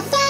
Nobody's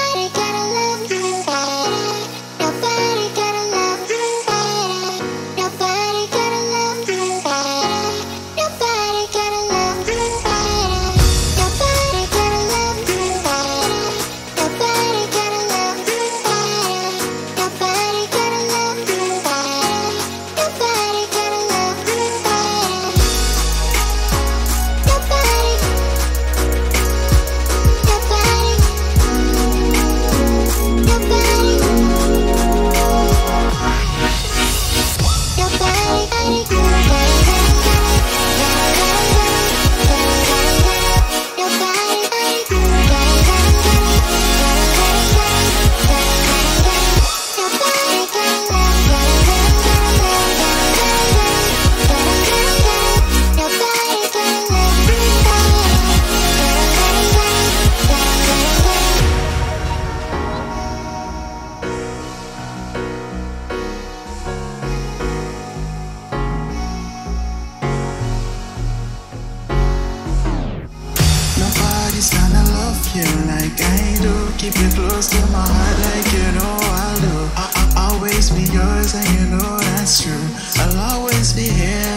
Keep you close to my heart like you know I'll do. I'll always be yours and you know that's true. I'll always be here